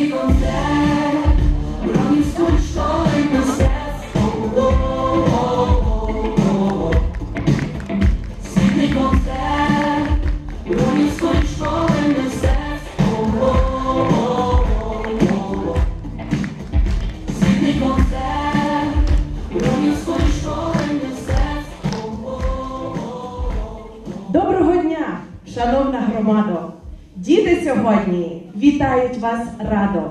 Світний концерт, вас радо.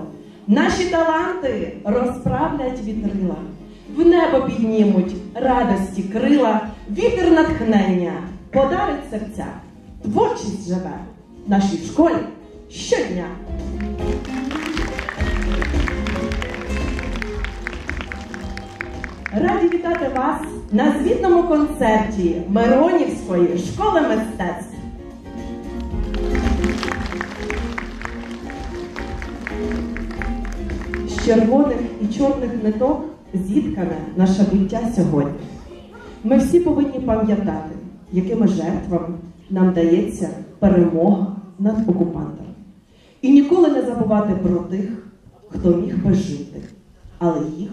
Наші таланти розправлять вітрила, в небо піднімуть радості крила, вітер натхнення подарить серця. Творчість живе в нашій школі щодня. Раді вітати вас на звітному концерті Миронівської школи мистецтв. Червоних і чорних ниток зіткане наше буття сьогодні. Ми всі повинні пам'ятати, якими жертвами нам дається перемога над окупантом. І ніколи не забувати про тих, хто міг би жити, але їх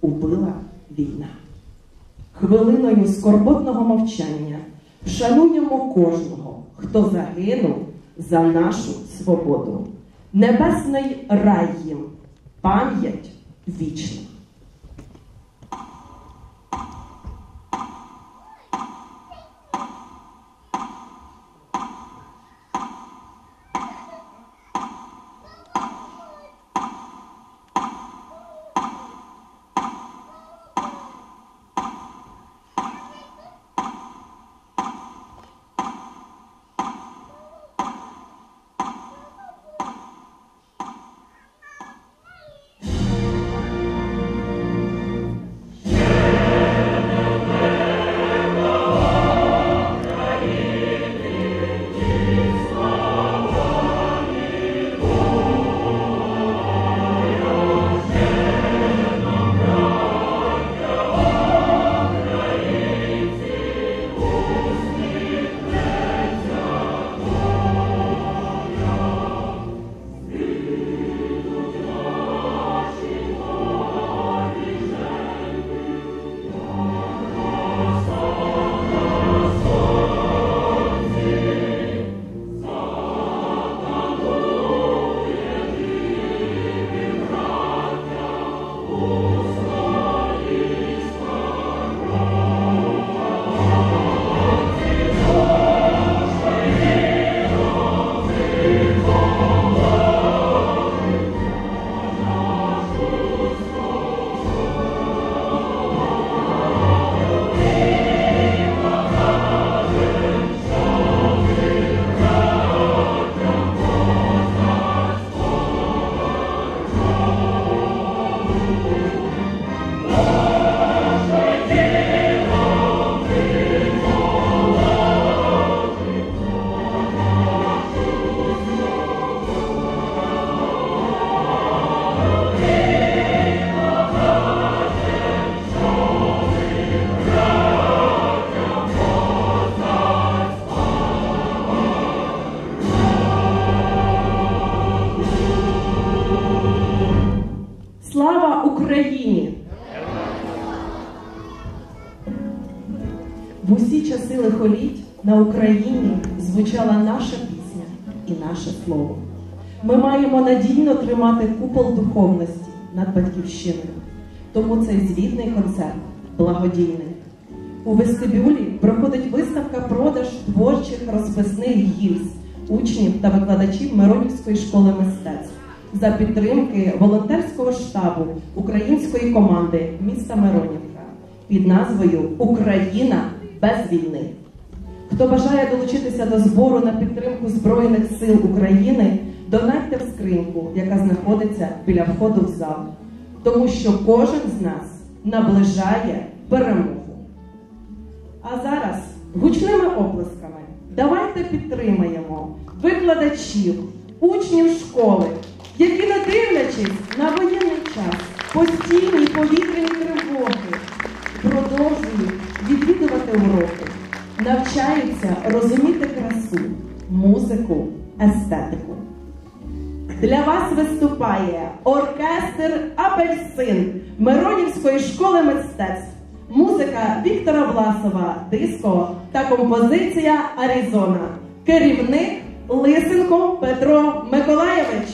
убила війна. Хвилиною скорботного мовчання вшануємо кожного, хто загинув за нашу свободу. Небесний рай їм, пам'ять вічна. Наше слово. Ми маємо надійно тримати купол духовності над батьківщиною. Тому цей звітний концерт благодійний. У вестибюлі проходить виставка продаж творчих розписних гільз учнів та викладачів Миронівської школи мистецтв за підтримки волонтерського штабу української команди міста Миронівка під назвою Україна без війни. Хто бажає долучитися до збору на підтримку Збройних сил України, донайте в скриньку, яка знаходиться біля входу в зал, тому що кожен з нас наближає перемогу. А зараз гучними оплесками давайте підтримаємо викладачів, учнів школи, які, не дивлячись на воєнний час, постійні повітряні тривоги, продовжують відвідувати уроки, навчаються розуміти красу, музику, естетику. для вас виступає оркестр Апельсин Миронівської школи мистецтв. Музика Віктора Власова, диско та композиція Аризона. Керівник Лисенко Петро Миколаєвич.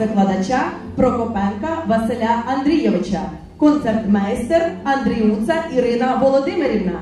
Викладача Прокопенка Василя Андрійовича. Концертмейстер Андріуца Ірина Володимирівна.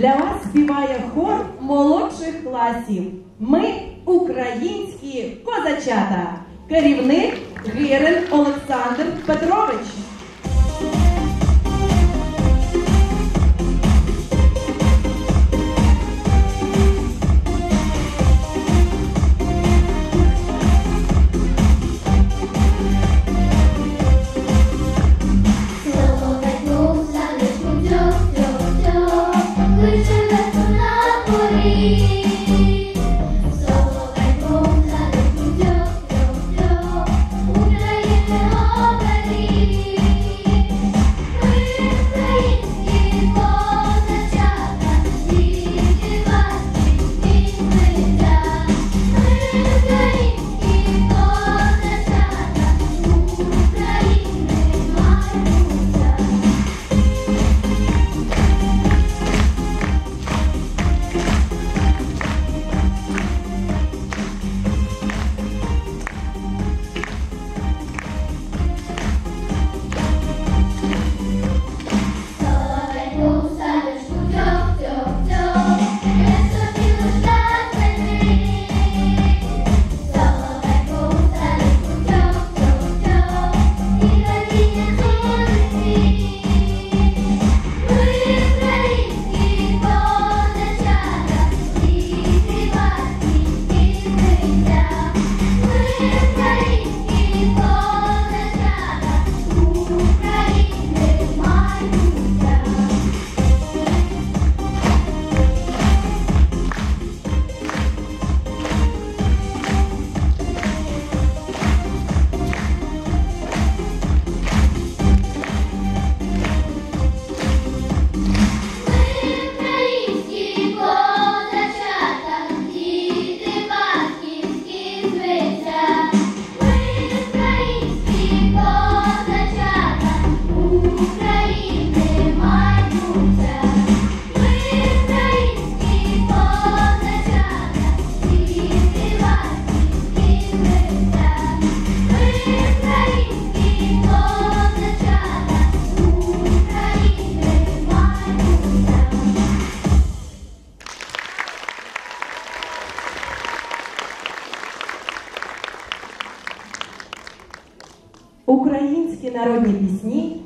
Для вас співає хор молодших класів.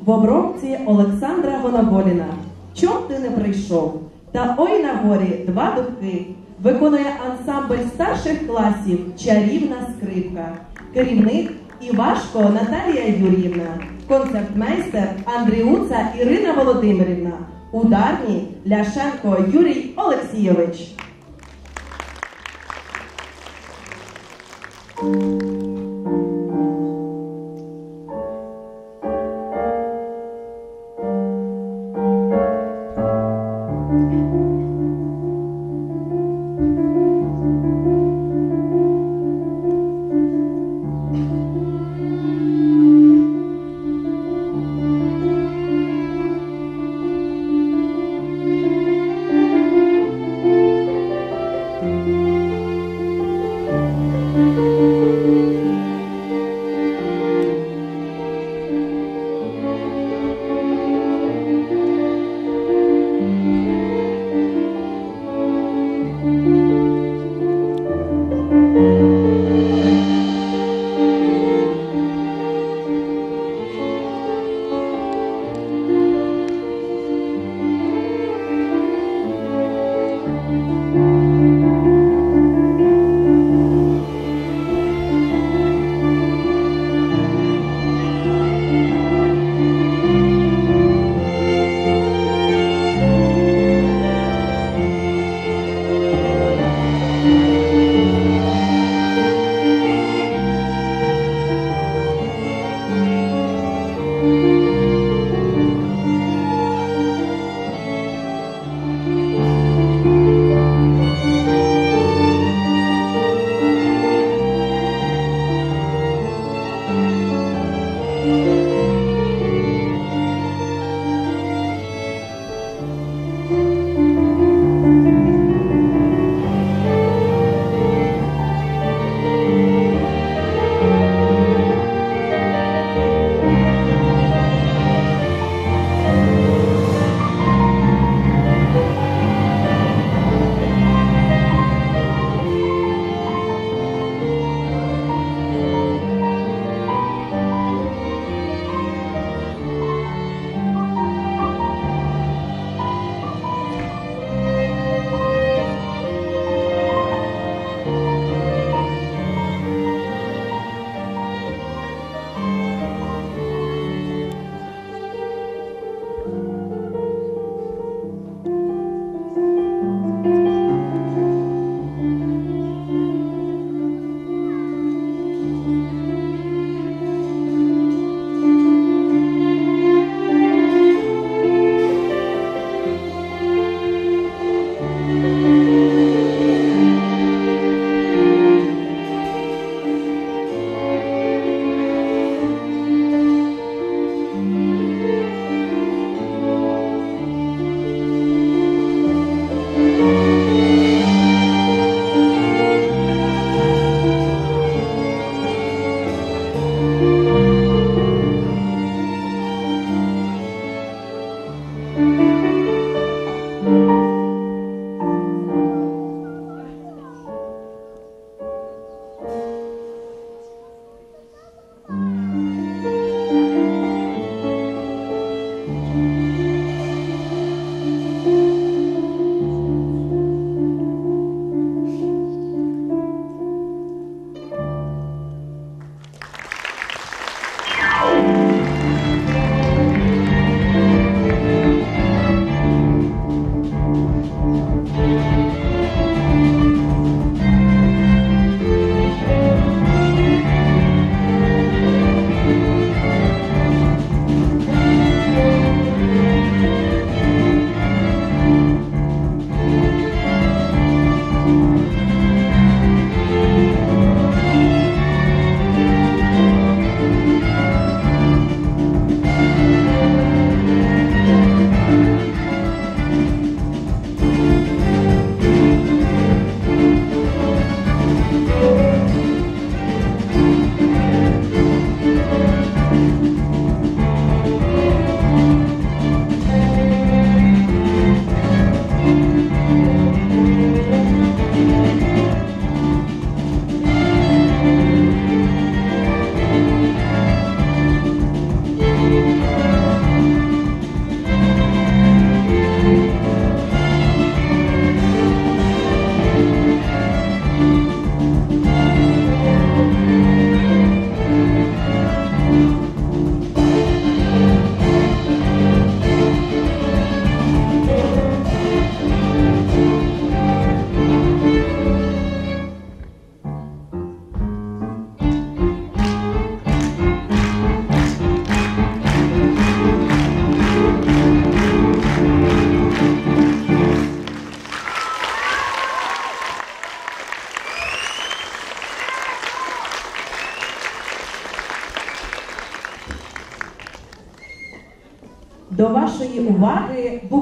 в обробці Олександра Волоболіна. Чом ти не прийшов? Та ой на горі два духи виконує ансамбль старших класів чарівна скрипка, керівник Івашко Наталія Юріївна, концертмейстер Андріуца Ірина Володимирівна, ударні Ляшенко Юрій Олексійович.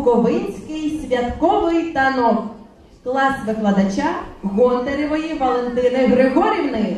Буковинський святковий танок. Клас викладача Гонтаревої Валентини Григорівни.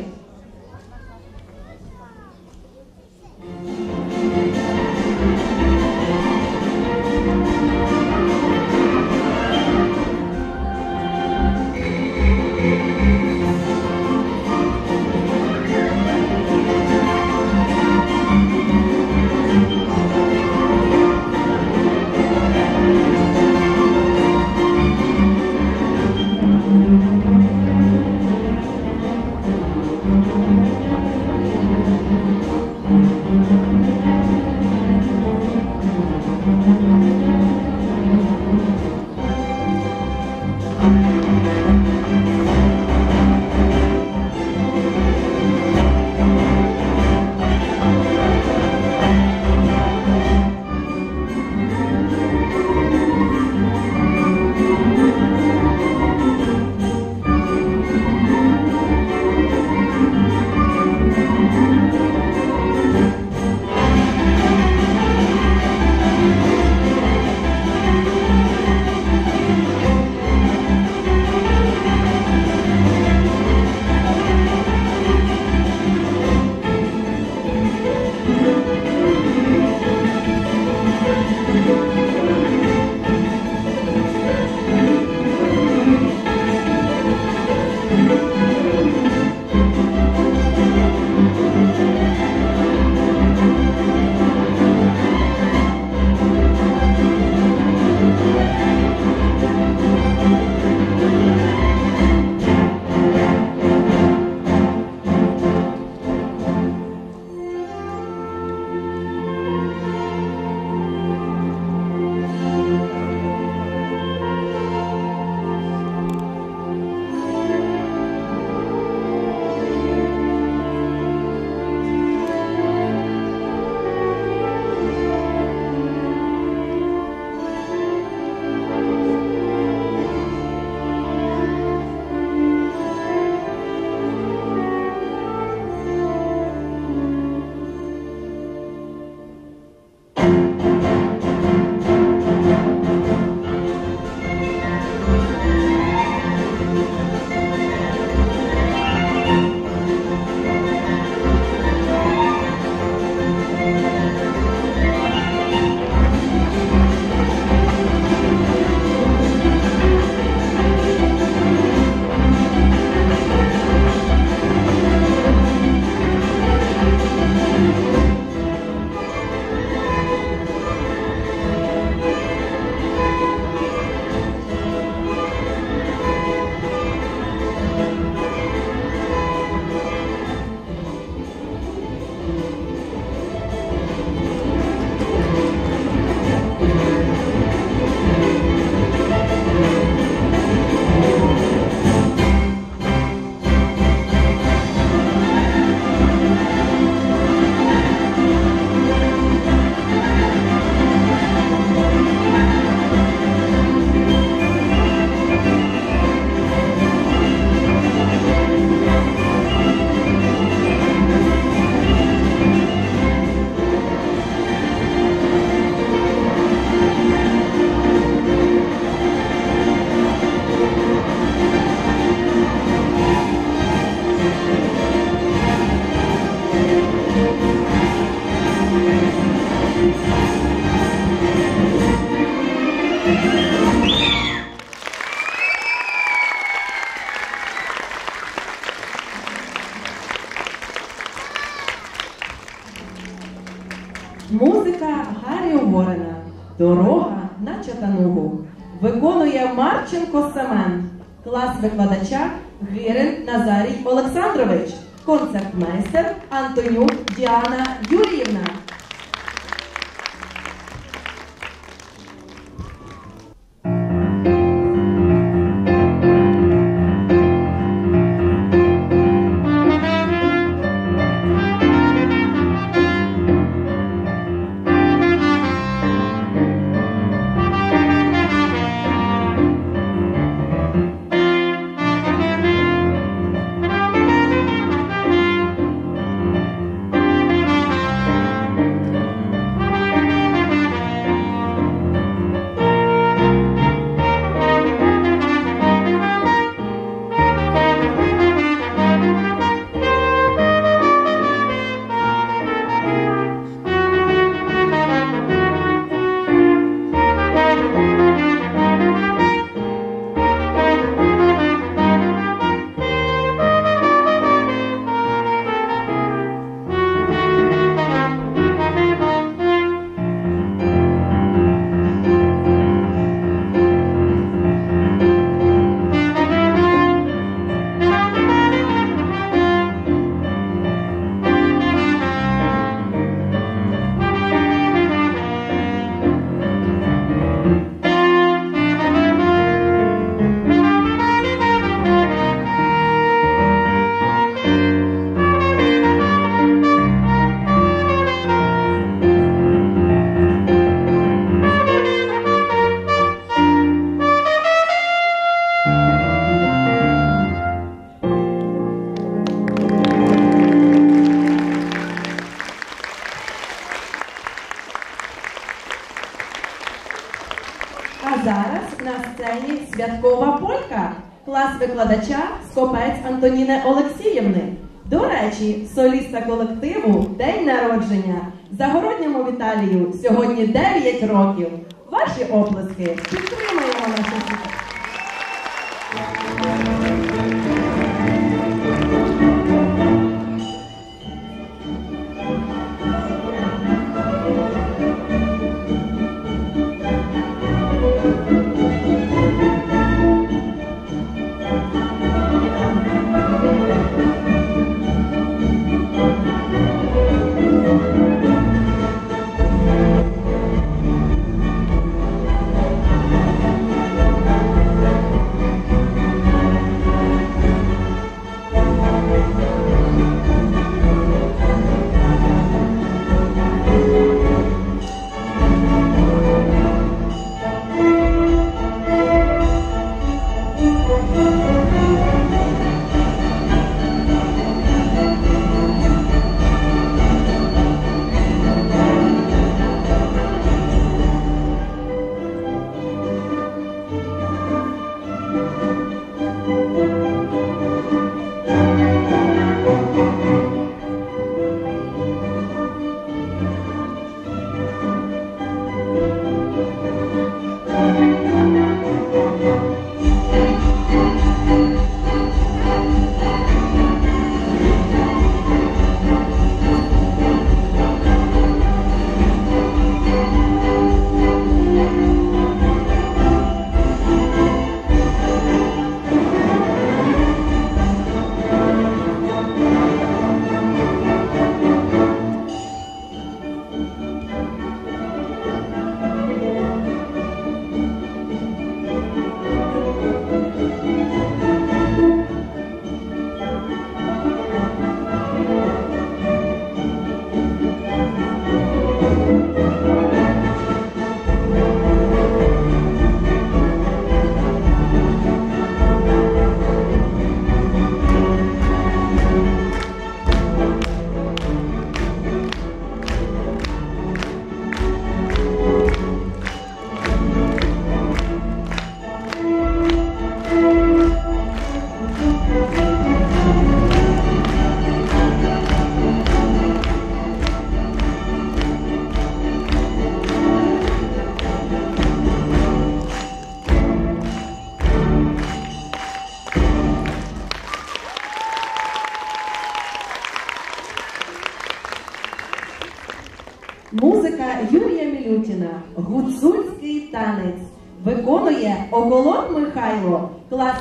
Виконує Семен. Клас викладача Гирин Назарій Олександрович. Концертмейстер Антонюк Діана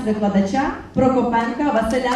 викладача Прокопенка Василя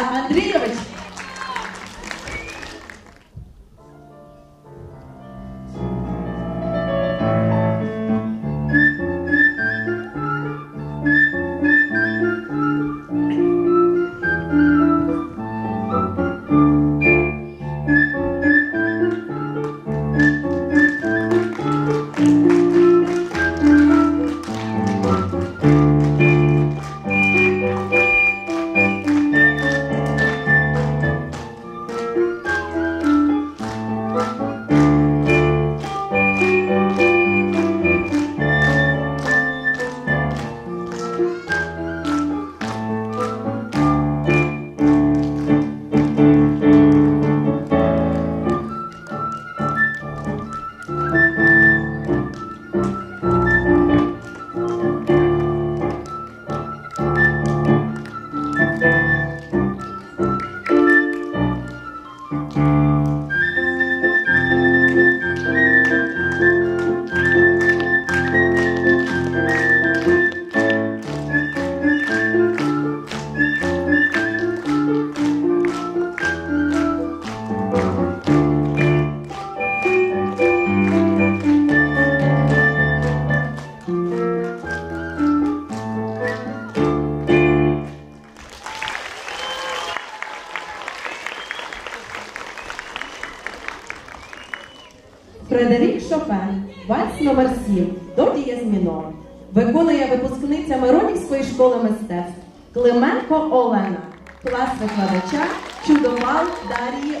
клас викладача Чудовал Дарії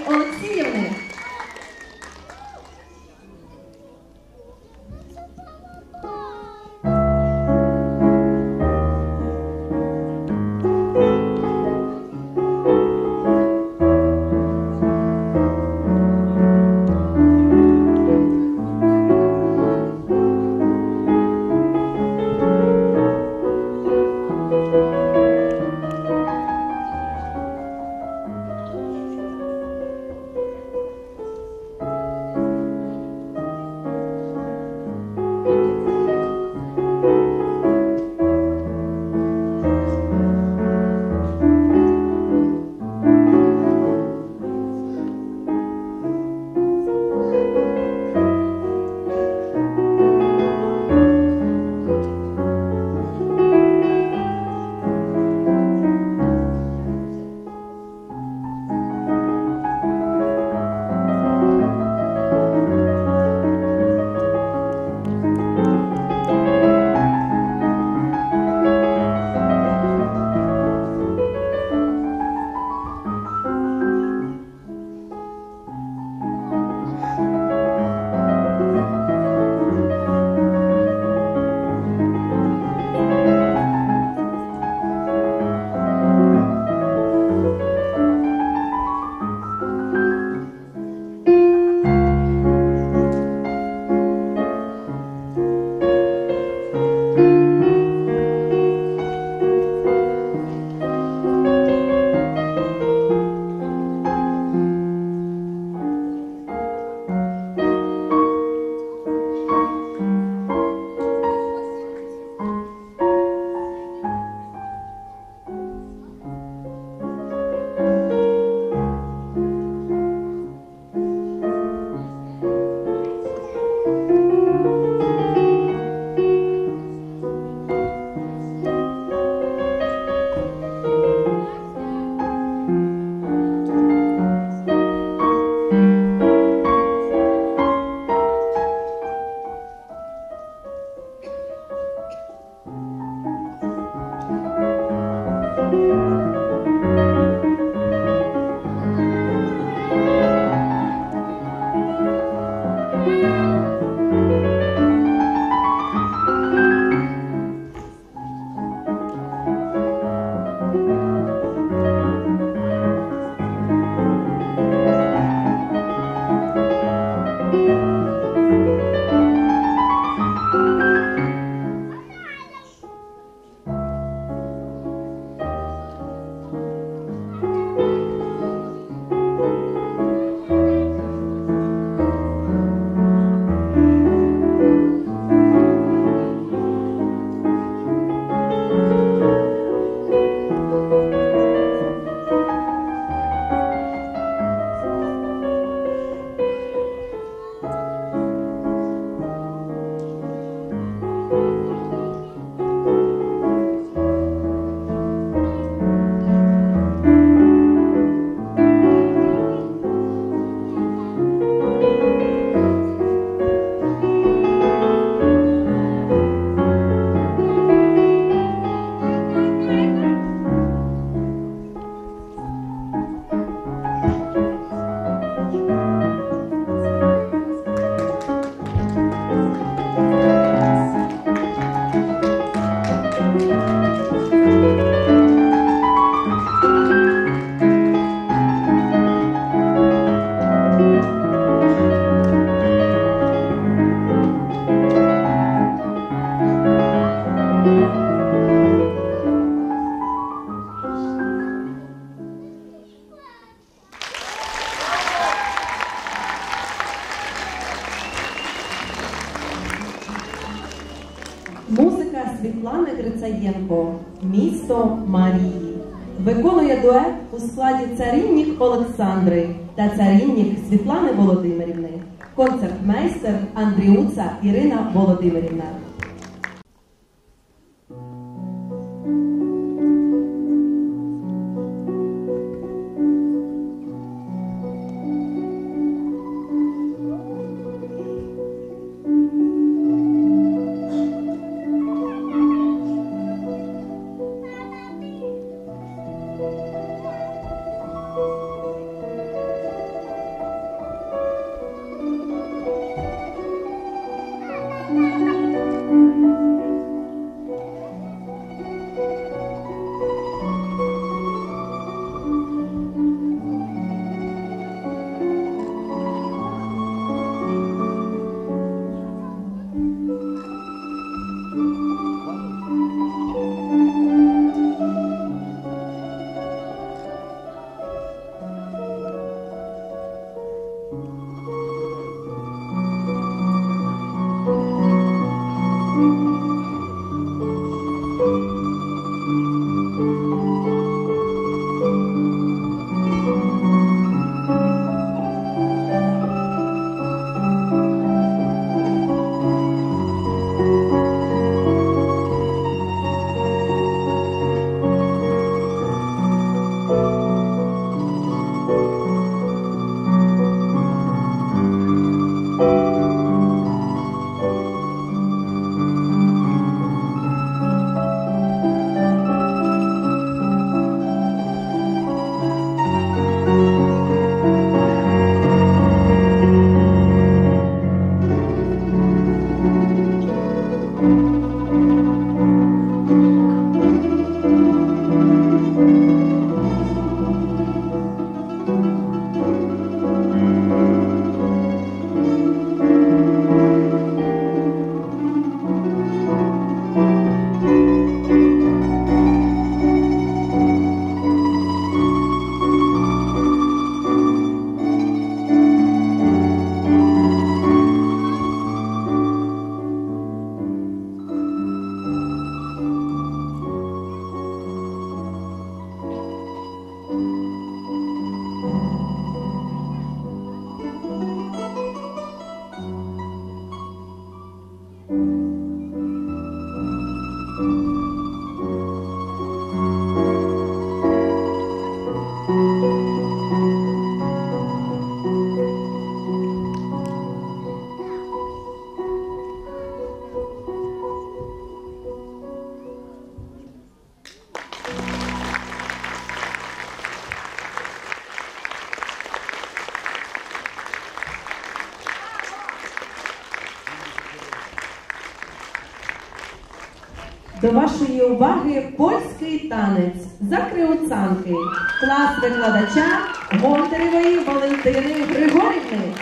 Концертмейстер Андріуца Ірина Володимирівна. До вашої уваги польський танець закриоцанки. Клас викладача Гонтаревої Валентини Григорівни.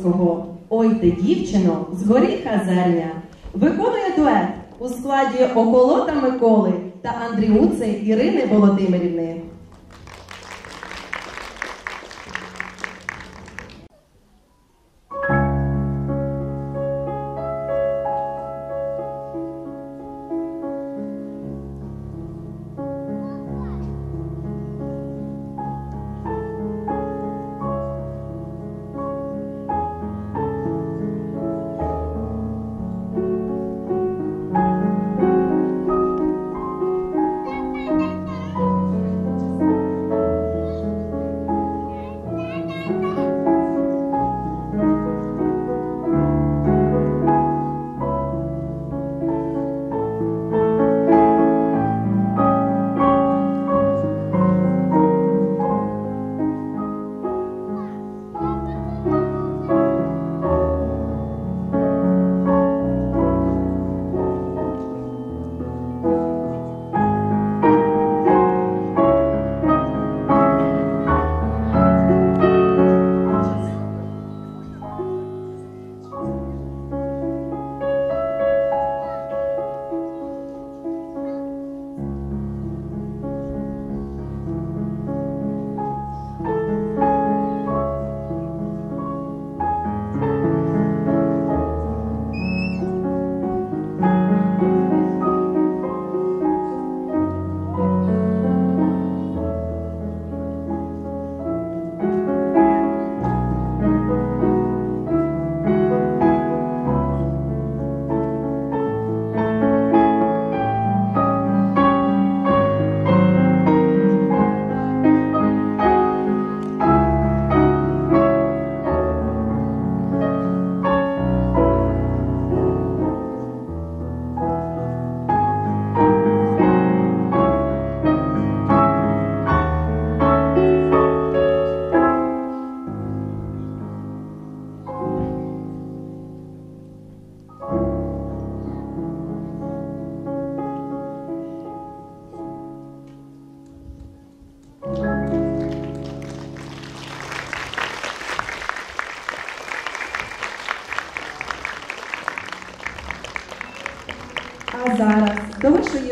Висоцького ойте, дівчино, згори казарня.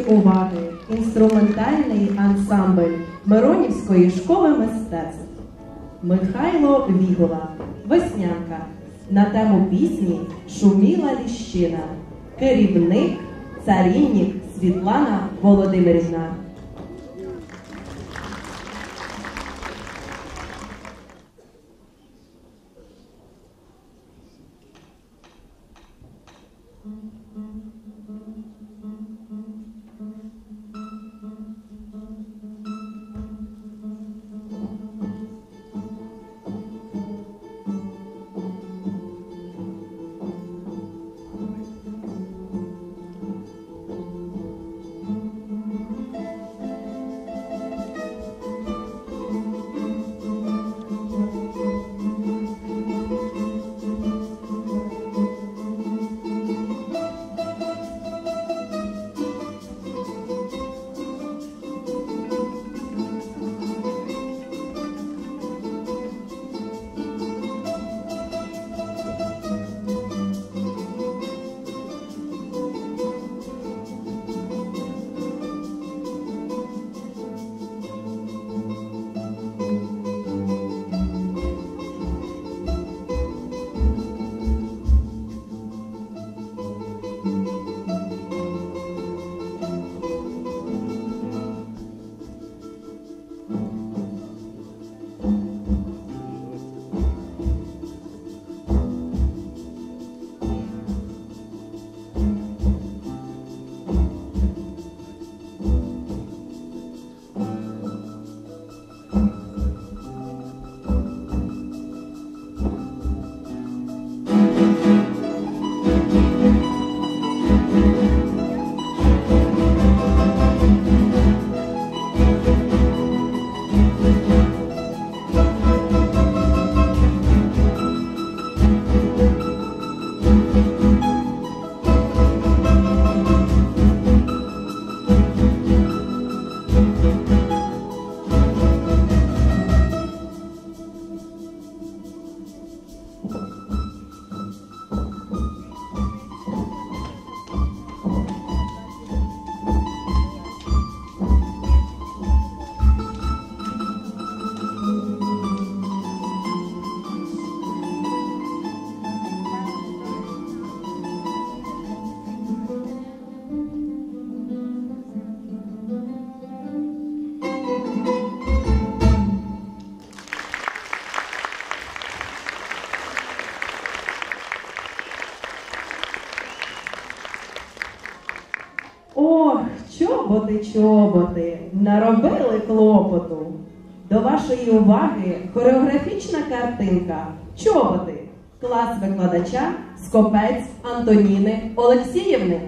Уваги інструментальний ансамбль Миронівської школи мистецтв. Михайло Вігола, Веснянка. На тему пісні Шуміла ліщина. Керівник Царіннік Світлана Володимирівна. Чоботи, наробили клопоту. До вашої уваги хореографічна картинка. Чоботи. Клас викладача Скопець Антоніни Олексіївни.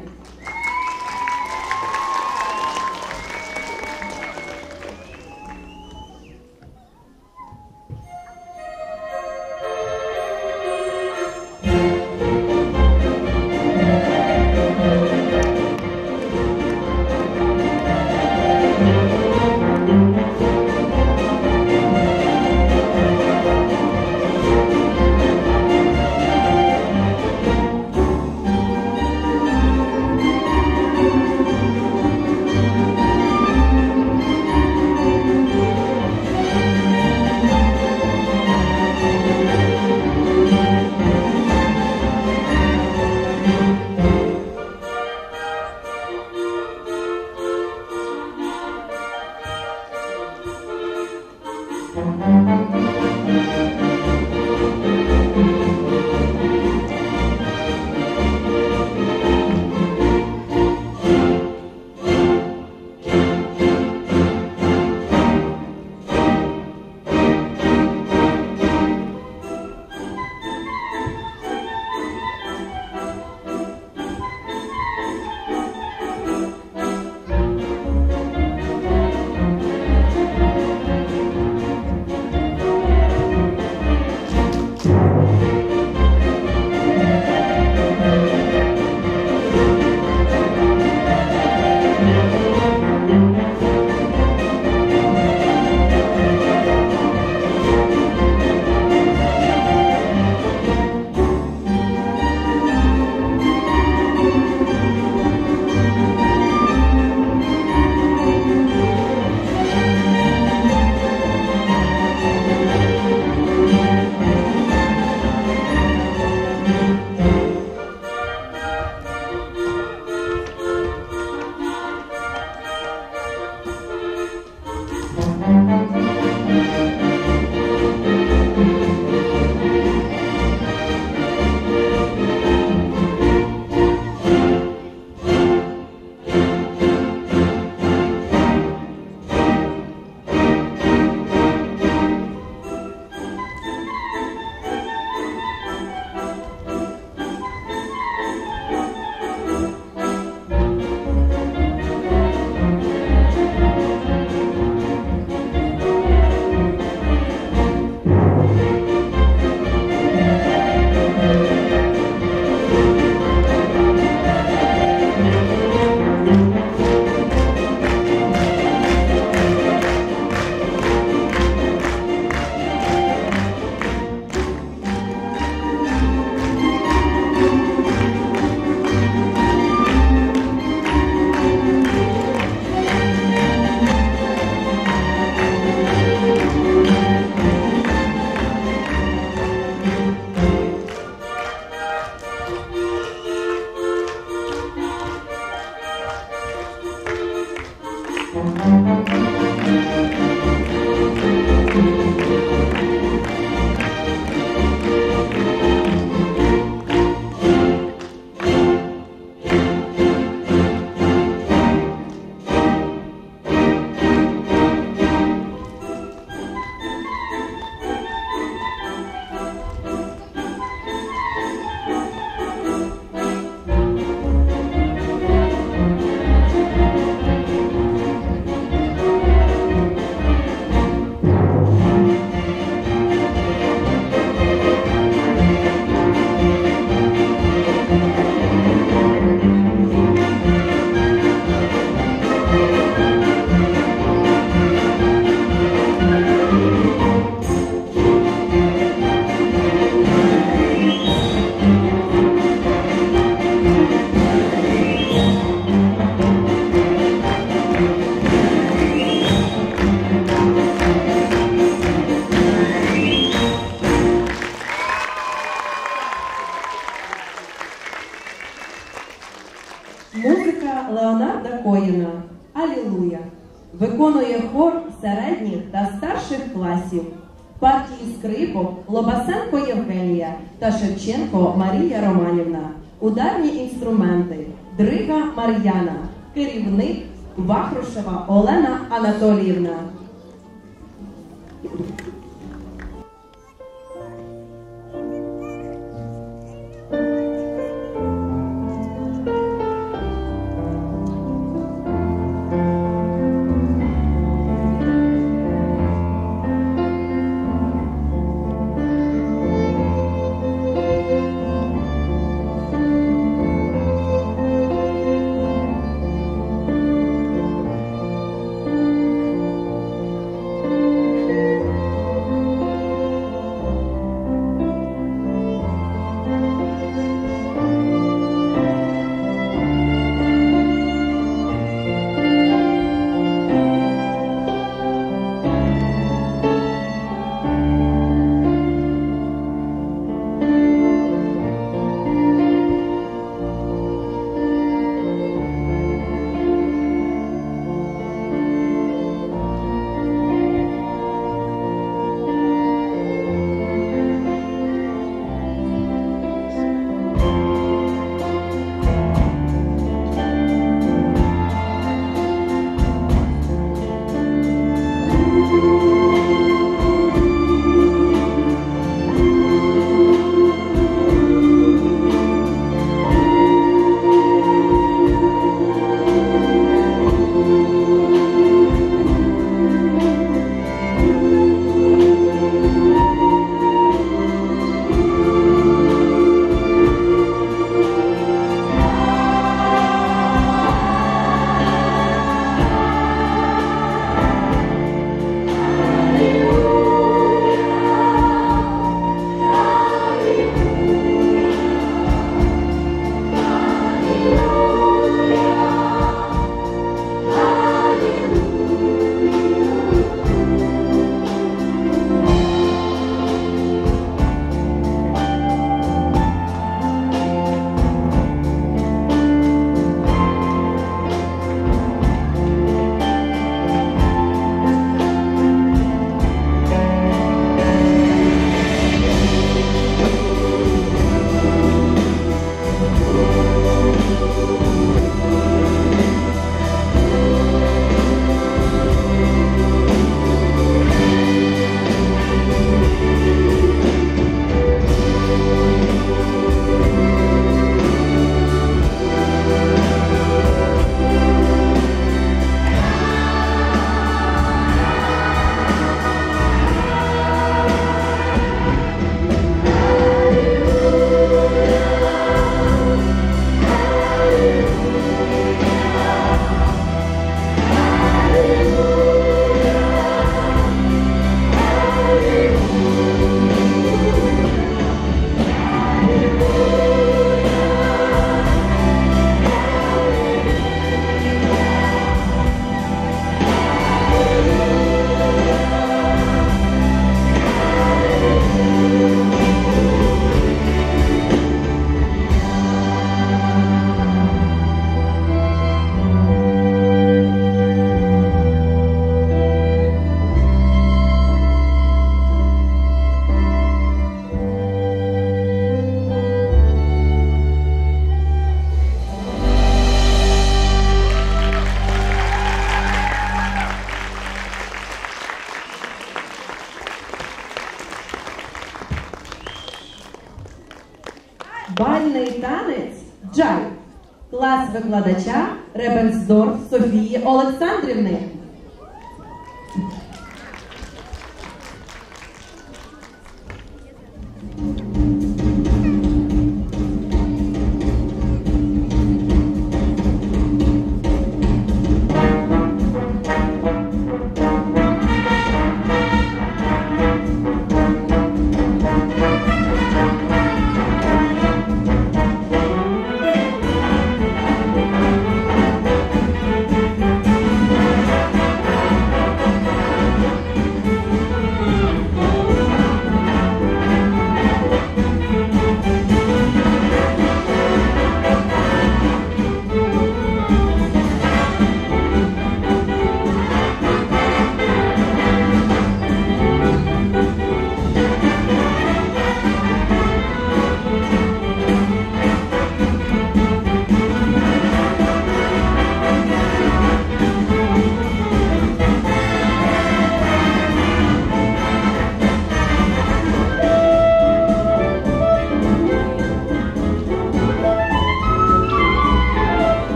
Мар'яна, керівник Вахрушева Олена Анатоліївна.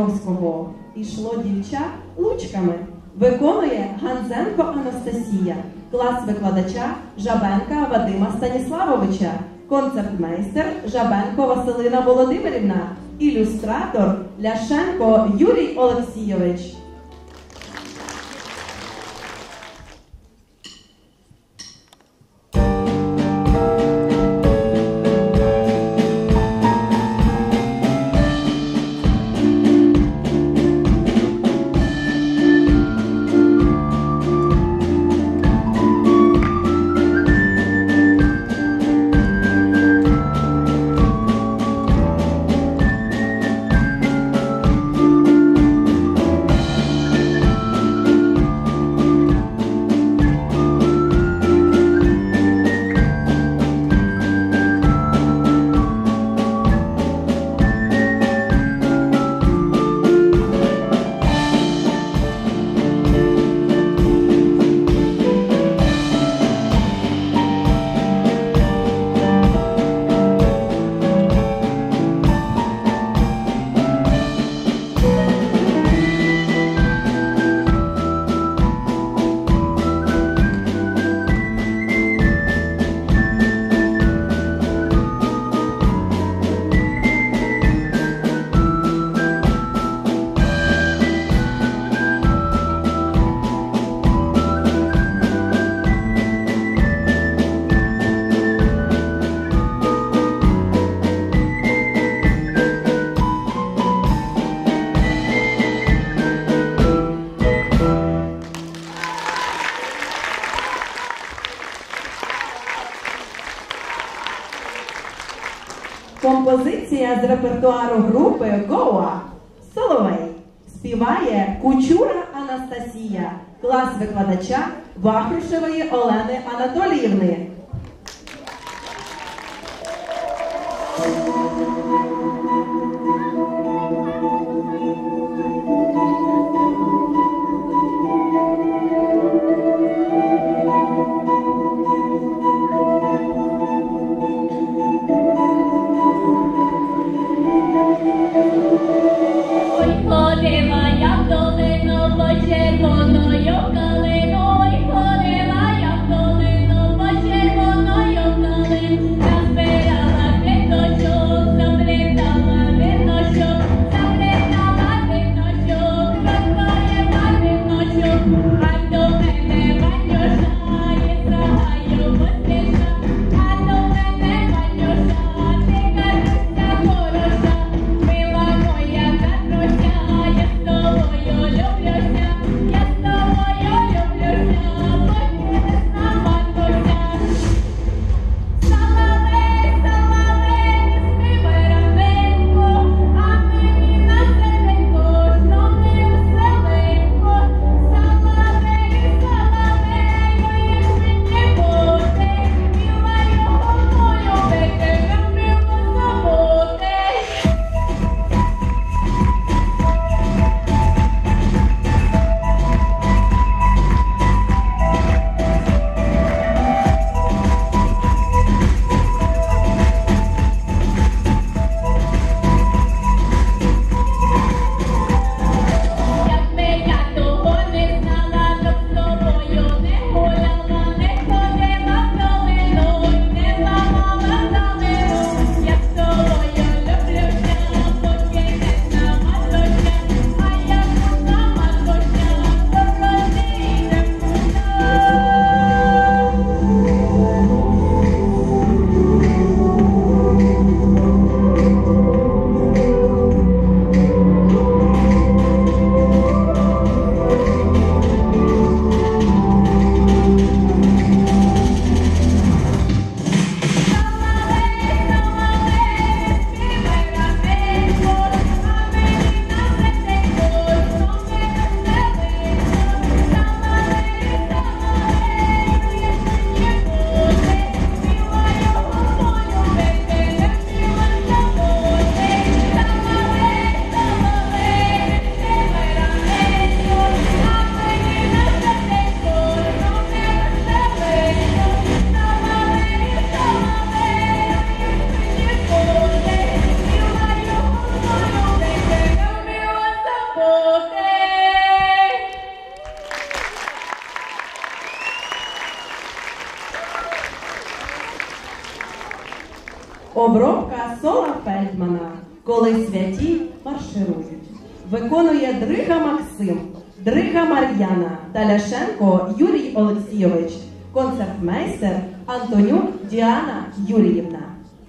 Юрія Островського. Ішло дівча лучками. Виконує Ганзенко Анастасія, клас викладача Жабенка Вадима Станіславовича, концертмейстер Жабенко Василина Володимирівна, ілюстратор Ляшенко Юрій Олексійович. Композиція з репертуару групи Гоа Соловей співає Кучура Анастасія, клас викладача Вахрушевої Олени Анатоліївни. nada.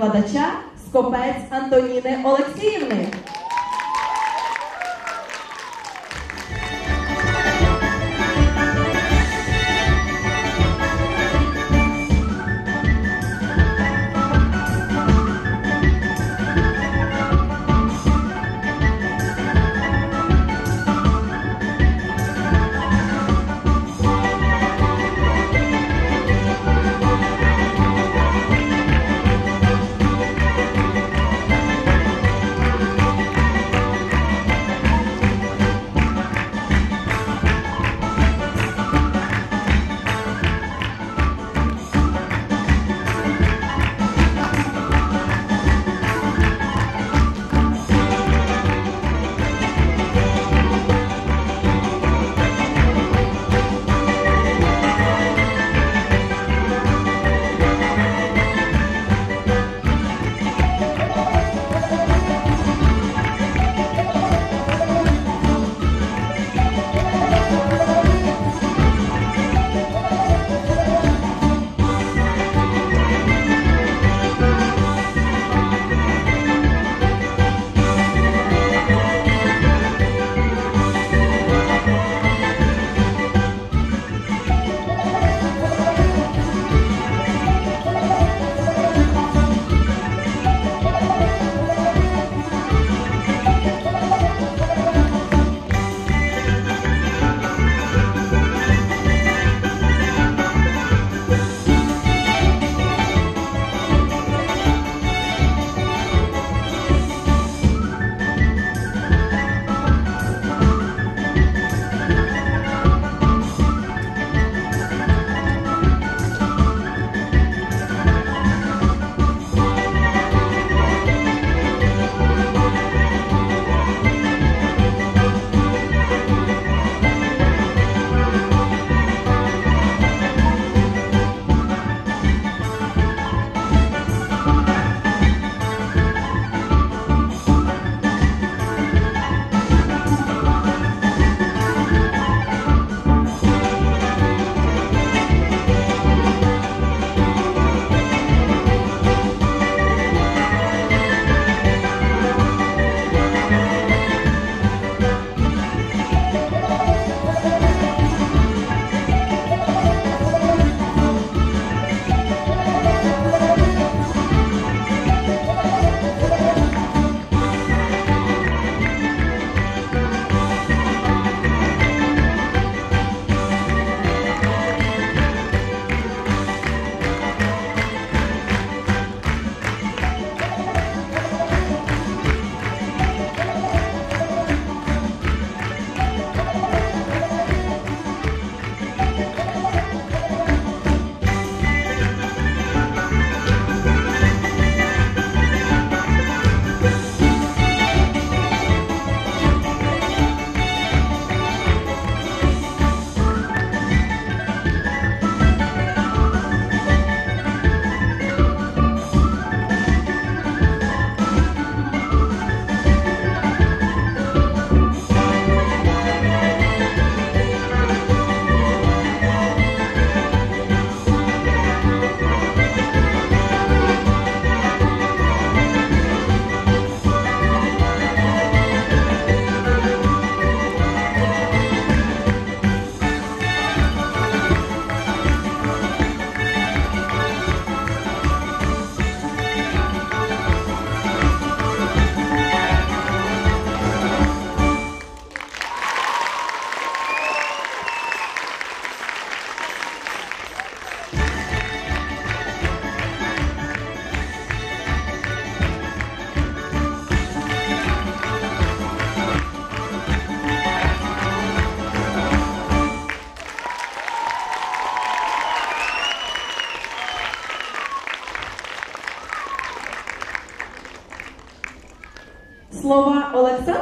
Клас викладача Скопець Антоніни Олексіївни.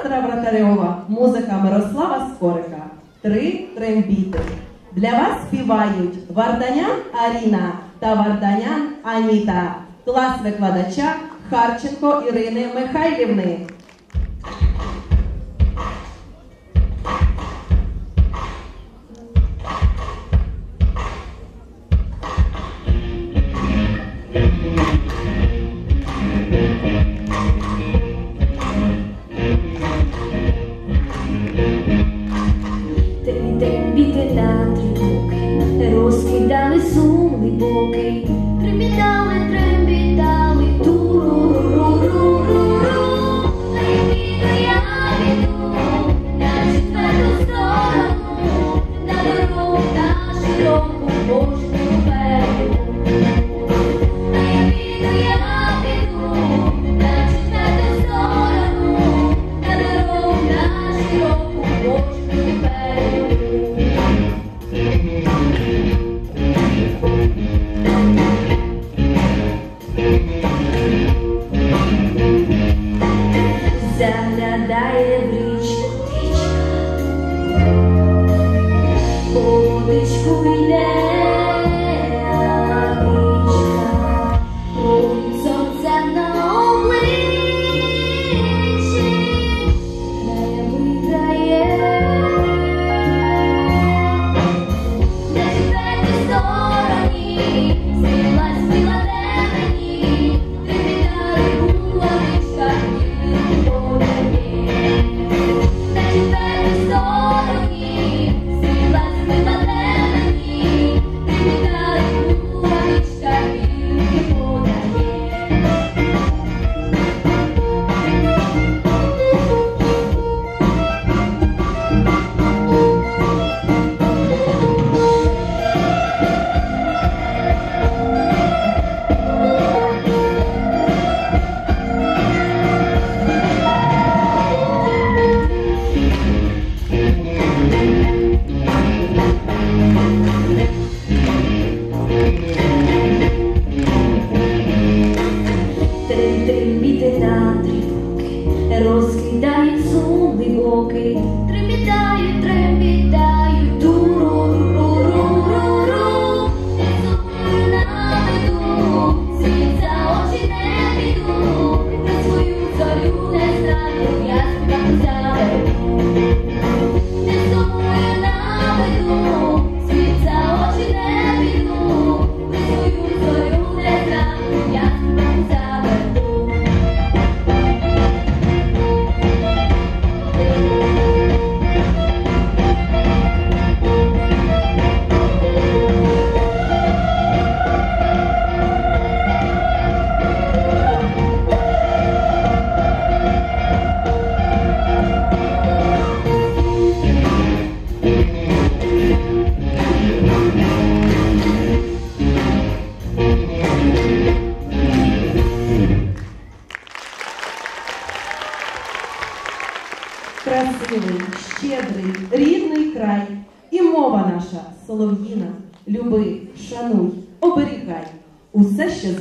Олександра Вратарьова, музика Мирослава Скорика. Три трембіти. Для вас співають Варданян Аріна та Варданян Аніта, клас викладача Харченко Ірини Михайлівни. okay.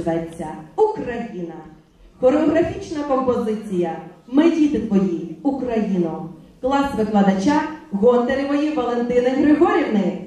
зветься Україна. Хореографічна композиція Ми діти твої, Україно, клас викладача Гонтаревої Валентини Григорівни.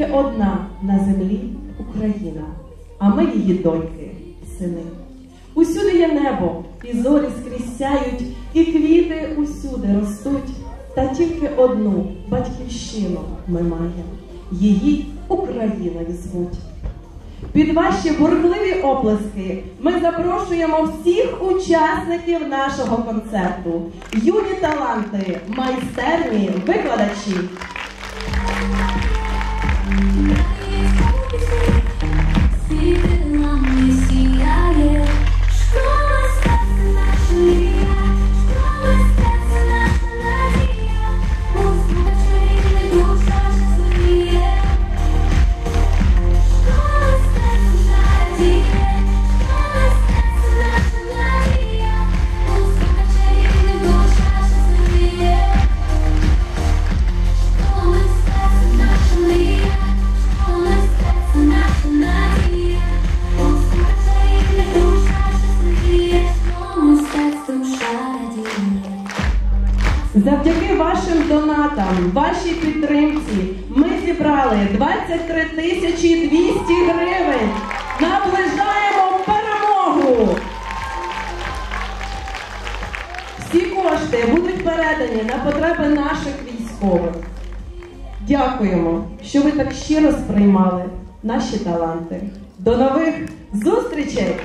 Тільки одна на землі Україна, а ми її доньки, сини. Усюди є небо, і зорі скрізь сяють, і квіти усюди ростуть, та тільки одну батьківщину ми маємо, її Україною звуть. Під ваші бурхливі оплески ми запрошуємо всіх учасників нашого концерту. Юні таланти, майстерні, викладачі. See Завдяки вашим донатам, вашій підтримці, ми зібрали 23 тисячі 200 гривень. Наближаємо перемогу! Всі кошти будуть передані на потреби наших військових. Дякуємо, що ви так щиро сприймали наші таланти. До нових зустрічей!